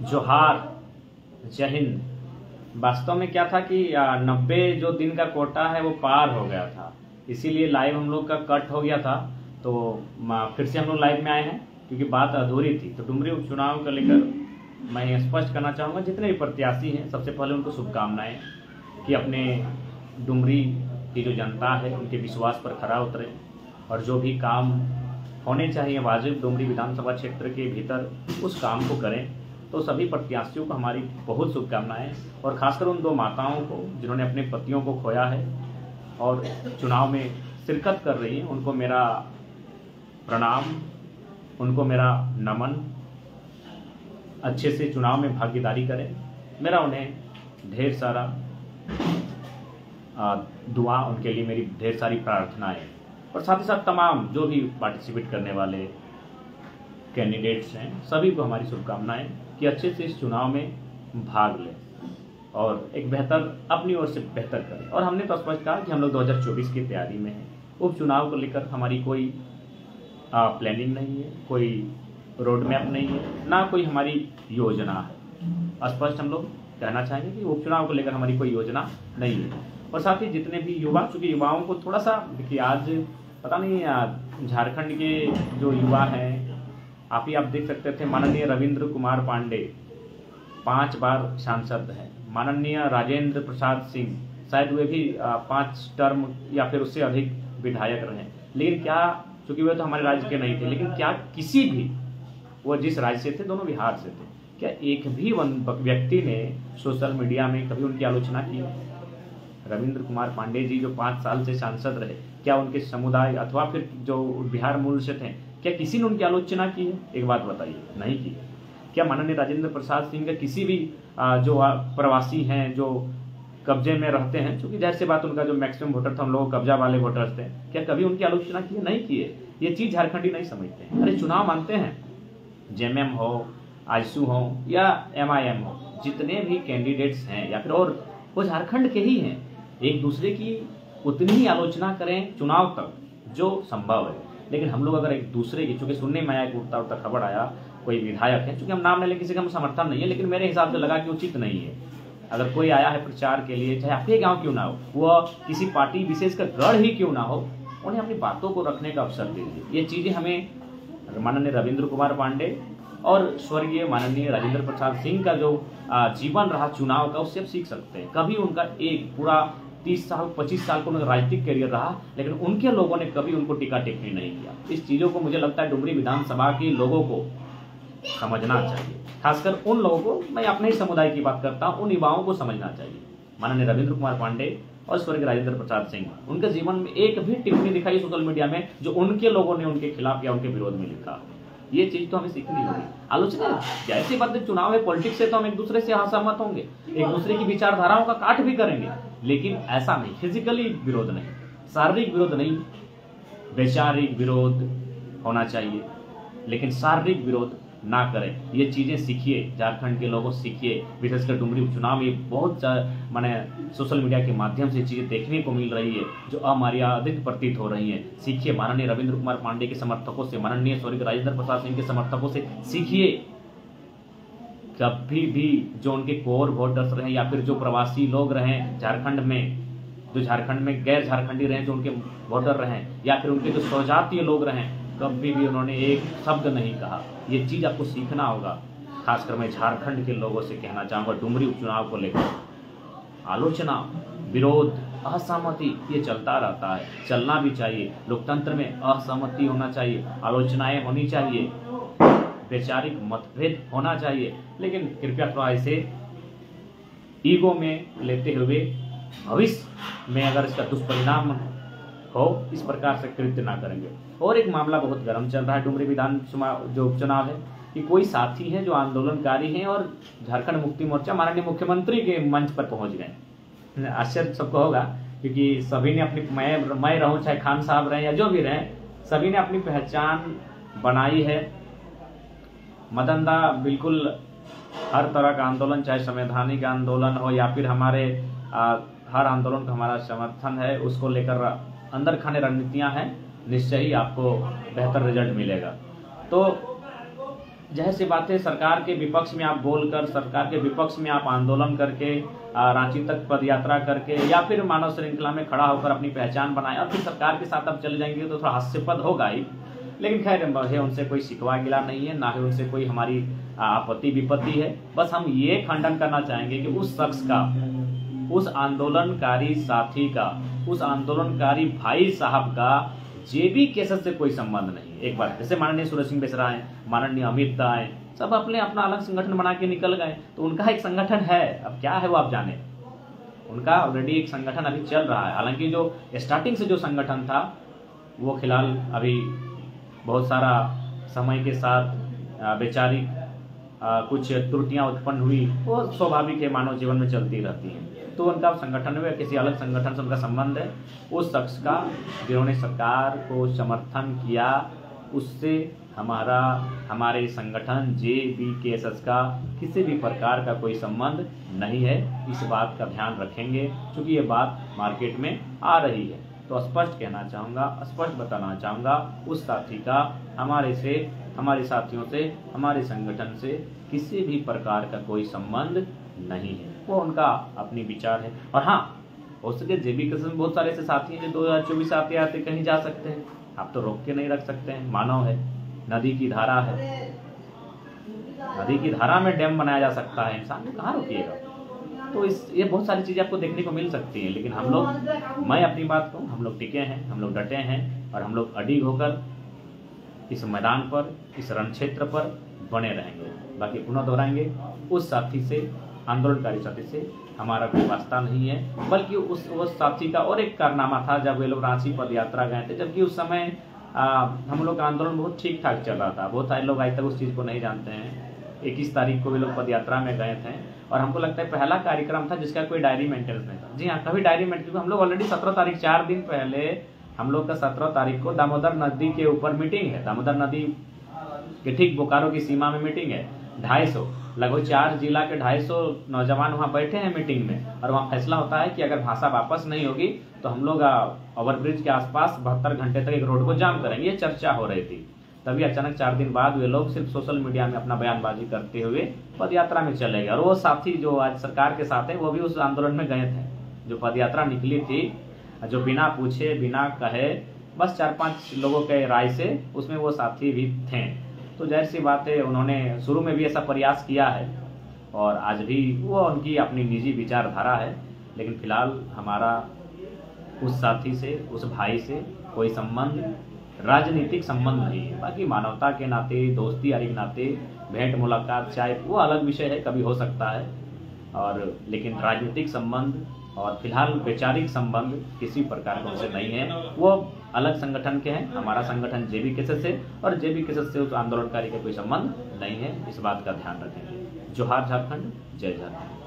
जोहार, जय हिंद। वास्तव में क्या था कि नब्बे जो दिन का कोटा है, वो पार हो गया था। इसीलिए लाइव हम लोग का कट हो गया था। तो फिर से हम लोग लाइव में आए हैं, क्योंकि बात अधूरी थी। तो डुमरी उपचुनाव को लेकर मैं स्पष्ट करना चाहूँगा, जितने भी प्रत्याशी हैं, सबसे पहले उनको शुभकामनाएँ कि अपने डुमरी की जो जनता है, उनके विश्वास पर खरा उतरे। और जो भी काम होने चाहिए, वाजिब डुमरी विधानसभा क्षेत्र के भीतर, उस काम को करें। तो सभी प्रत्याशियों को हमारी बहुत शुभकामनाएँ और खासकर उन दो माताओं को जिन्होंने अपने पतियों को खोया है और चुनाव में शिरकत कर रही हैं। उनको मेरा प्रणाम, उनको मेरा नमन, अच्छे से चुनाव में भागीदारी करें। मेरा उन्हें ढेर सारा दुआ, उनके लिए मेरी ढेर सारी प्रार्थनाएँ। और साथ ही साथ तमाम जो भी पार्टिसिपेट करने वाले कैंडिडेट्स हैं, सभी को हमारी शुभकामनाएँ। कि अच्छे से इस चुनाव में भाग लें और एक बेहतर अपनी ओर से बेहतर करें। और हमने तो स्पष्ट कहा कि हम लोग 2024 की तैयारी में हैं। उपचुनाव को लेकर हमारी कोई आ, प्लानिंग नहीं है कोई रोड मैप नहीं है ना कोई हमारी योजना है। स्पष्ट हम लोग कहना चाहेंगे कि उपचुनाव को लेकर हमारी कोई योजना नहीं है। और साथ ही जितने भी युवा चूँकि युवाओं को थोड़ा सा देखिए आज पता नहीं झारखंड के जो युवा हैं आप ही आप देख सकते थे माननीय रविंद्र कुमार पांडे पाँच बार सांसद हैं। माननीय राजेंद्र प्रसाद सिंह, शायद वे भी पाँच टर्म या फिर उससे अधिक विधायक रहे। लेकिन क्या, चूँकि वे तो हमारे राज्य के नहीं थे, लेकिन क्या किसी भी, वो जिस राज्य से थे, दोनों बिहार से थे। क्या एक भी व्यक्ति ने सोशल मीडिया में कभी उनकी आलोचना की? रविंद्र कुमार पांडे जी जो पाँच साल से सांसद रहे, क्या उनके समुदाय अथवा फिर जो बिहार मूल से थे क्या किसी ने उनकी आलोचना की है? एक बात बताइए। नहीं की। क्या माननीय राजेंद्र प्रसाद सिंह का किसी भी जो प्रवासी हैं, जो कब्जे में रहते हैं क्योंकि ज़ाहिर सी बात उनका जो मैक्सिमम वोटर था उन लोगों कब्जा वाले वोटर्स थे, क्या कभी उनकी आलोचना की है? नहीं की है। ये चीज़ झारखंडी नहीं समझते हैं। अरे, चुनाव मानते हैं। जेएमएम हो आईसू हो, या एमआईएम हो, जितने भी कैंडिडेट्स हैं, या फिर और, वो झारखंड के ही हैं। एक दूसरे की उतनी ही आलोचना करें चुनाव तक, जो संभव है। लेकिन हम लोग अगर एक दूसरे की, चूँकि सुनने में आया एक उड़ता उड़ता खबर आया, कोई विधायक है, चूँकि हम नाम नहीं ले किसी का हम समर्थन नहीं है, लेकिन मेरे हिसाब से लगा कि उचित नहीं है। अगर कोई आया है प्रचार के लिए, चाहे आपके गाँव क्यों ना हो, वो किसी पार्टी विशेष का गढ़ ही क्यों ना हो, उन्हें अपनी बातों को रखने का अवसर दीजिए। ये चीज़ें हमें माननीय रविंद्र कुमार पांडे और स्वर्गीय माननीय राजेंद्र प्रसाद सिंह का जो जीवन रहा, चुनाव का, उससे आप सीख सकते हैं। कभी उनका एक पूरा तीस साल, पच्चीस साल का उनका राजनीतिक करियर रहा, लेकिन उनके लोगों ने कभी उनको टिका टिप्पणी नहीं किया। इस चीज़ों को मुझे लगता है डुमरी विधानसभा के लोगों को समझना चाहिए। खासकर उन लोगों को, मैं अपने ही समुदाय की बात करता हूँ, उन युवाओं को समझना चाहिए। माननीय रविंद्र कुमार पांडे और स्वर्गीय राजेंद्र प्रसाद सिंह, उनके जीवन में एक भी टिप्पणी दिखाई सोशल मीडिया में जो उनके लोगों ने उनके खिलाफ या उनके विरोध में लिखा ये चीज़ तो हमें सीखनी होगी। आलोचना जैसी बात चुनाव है, पॉलिटिक्स से तो हम एक दूसरे से असहमत होंगे। एक दूसरे की विचारधाराओं का काट भी करेंगे। लेकिन ऐसा नहीं फिजिकली विरोध नहीं, शारीरिक विरोध नहीं, वैचारिक विरोध होना चाहिए, लेकिन शारीरिक विरोध ना करें। ये चीज़ें सीखिए, झारखंड के लोगों सीखिए, विशेषकर डुमरी उपचुनाव में बहुत माने सोशल मीडिया के माध्यम से चीज़ें देखने को मिल रही है, जो अमर्यादित प्रतीत हो रही है। सीखिए, माननीय रविंद्र कुमार पांडे के समर्थकों से, माननीय स्वर्गीय राजेंद्र प्रसाद सिंह के समर्थकों से, सीखिए। कभी भी जो उनके कोर वोटर्स रहे या फिर जो प्रवासी लोग रहे झारखंड में, जो झारखंड में गैर झारखंडी रहे जो उनके वोटर रहे या फिर उनके जो स्वजातीय लोग रहे कभी भी उन्होंने एक शब्द नहीं कहा। ये चीज़ आपको सीखना होगा, खासकर मैं झारखंड के लोगों से कहना चाहूँगा, डुमरी उपचुनाव को लेकर। आलोचना, विरोध, असहमति, ये चलता रहता है। चलना भी चाहिए। लोकतंत्र में असहमति होना चाहिए। आलोचनाएँ होनी चाहिए। वैचारिक मतभेद होना चाहिए। लेकिन कृपया थोड़ा इसे ईगो में लेते हुए भविष्य में अगर इसका दुष्परिणाम हो, इस प्रकार से कृत्य ना करेंगे। और एक मामला बहुत गर्म चल रहा है डुमरी विधान जो उपचुनाव है। कि कोई साथी है जो आंदोलनकारी हैं और झारखंड मुक्ति मोर्चा माननीय मुख्यमंत्री के मंच पर पहुँच गए। आश्चर्य सबको होगा, क्योंकि सभी ने अपनी मैं मैं रहूँ, चाहे खान साहब रहे या जो भी रहे, सभी ने अपनी पहचान बनाई है। मदन दा बिल्कुल हर तरह का आंदोलन चाहे संवैधानिक आंदोलन हो या फिर हमारे आ, हर आंदोलन का हमारा समर्थन है उसको लेकर अंदर खाने रणनीतियाँ हैं निश्चय ही आपको बेहतर रिज़ल्ट मिलेगा। तो जहर सी बात सरकार के विपक्ष में आप बोलकर सरकार के विपक्ष में आप आंदोलन करके रांची तक पद यात्रा करके या फिर मानव श्रृंखला में खड़ा होकर अपनी पहचान बनाए और फिर सरकार के साथ आप चले जाएँगे तो थोड़ा हास्यपद होगा ही। लेकिन खैर है उनसे कोई शिकवा गिला नहीं है, ना ही उनसे कोई हमारी आपत्ति विपत्ति है। बस हम ये खंडन करना चाहेंगे कि उस शख्स का, उस आंदोलनकारी साथी का, उस आंदोलनकारी भाई साहब का जेबी केसेस से कोई संबंध नहीं एक बार जैसे माननीय सूरज सिंह बेसरा है माननीय अमित शाह है सब अपने अपना अलग संगठन बना के निकल गए। तो उनका एक संगठन है, अब क्या है वो आप जाने। उनका ऑलरेडी एक संगठन अभी चल रहा है। हालाँकि जो स्टार्टिंग से जो संगठन था, वो फ़िलहाल अभी बहुत सारा समय के साथ वैचारिक कुछ त्रुटियाँ उत्पन्न हुई, वो स्वाभाविक है, मानव जीवन में चलती रहती हैं। तो उनका संगठन में किसी अलग संगठन से उनका संबंध है, उस शख्स का, जिन्होंने सरकार को समर्थन किया, उससे हमारा, हमारे संगठन J B K S S का किसी भी प्रकार का कोई संबंध नहीं है। इस बात का ध्यान रखेंगे, क्योंकि ये बात मार्केट में आ रही है। तो स्पष्ट कहना चाहूँगा, स्पष्ट बताना चाहूँगा, उस साथी का, हमारे से, हमारे साथियों से, हमारे संगठन से किसी भी प्रकार का कोई संबंध नहीं है। वो उनका अपनी विचार है। और हाँ हो सके जेबी किस्म बहुत सारे ऐसे साथी हैं जो दो हज़ार चौबीस आते आते कहीं जा सकते हैं। आप तो रोक के नहीं रख सकते हैं। मानव है। नदी की धारा है। नदी की धारा में डैम बनाया जा सकता है। इंसान कहाँ रोकिएगा? तो इस ये बहुत सारी चीज़ें आपको देखने को मिल सकती हैं लेकिन हम लोग मैं अपनी बात कहूँ हम लोग टिके हैं हम लोग डटे हैं और हम लोग अडिग होकर इस मैदान पर इस रण क्षेत्र पर बने रहेंगे। बाकी पुनः दोहराएँगे उस साथी से आंदोलनकारी साथी से हमारा कोई वास्ता नहीं है बल्कि उस उस साथी का और एक कारनामा था जब वे लोग रांची पद यात्रा गए थे जबकि उस समय आ, हम लोग का आंदोलन बहुत ठीक ठाक चल रहा था बहुत सारे लोग आज तक उस चीज़ को नहीं जानते हैं। इक्कीस तारीख को वे लोग पद यात्रा में गए थे और हमको लगता है पहला कार्यक्रम था जिसका कोई डायरी मेंटेनेंस नहीं था। जी हाँ कभी डायरी मेंटेनेंस हम लोग ऑलरेडी सत्रह तारीख, चार दिन पहले हम लोग का सत्रह तारीख को दामोदर नदी के ऊपर मीटिंग है। दामोदर नदी के ठीक बोकारो की सीमा में मीटिंग है। ढाई सौ, लगभग चार जिला के ढाई सौ नौजवान वहाँ बैठे हैं मीटिंग में और वहाँ फैसला होता है कि अगर भाषा वापस नहीं होगी तो हम लोग ओवरब्रिज के आसपास बहत्तर घंटे तक एक रोड को जाम करेंगे। ये चर्चा हो रही थी। तभी अचानक चार दिन बाद वे लोग सिर्फ़ सोशल मीडिया में अपना बयानबाजी करते हुए पद यात्रा में चले गए। और वो साथी जो आज सरकार के साथ है, वो भी उस आंदोलन में गए थे। जो पद यात्रा निकली थी, जो बिना पूछे, बिना कहे, बस चार पाँच लोगों के राय से उसमें वो साथी भी थे। तो ज़ाहिर सी बात है, उन्होंने शुरू में भी ऐसा प्रयास किया है। और आज भी वो उनकी अपनी निजी विचारधारा है। लेकिन फ़िलहाल हमारा उस साथी से, उस भाई से कोई संबंध राजनीतिक संबंध नहीं है। बाकी मानवता के नाते, दोस्ती यारी के नाते, भेंट, मुलाकात चाहे वो अलग विषय है, कभी हो सकता है। और लेकिन राजनीतिक संबंध और फ़िलहाल वैचारिक संबंध किसी प्रकार का उनसे नहीं है। वो अलग संगठन के हैं, हमारा संगठन जेबी केसेस से और जेबी केसेस से उस आंदोलनकारी का कोई संबंध नहीं है। इस बात का ध्यान रखेंगे। जोहार झारखंड, जय झारखंड।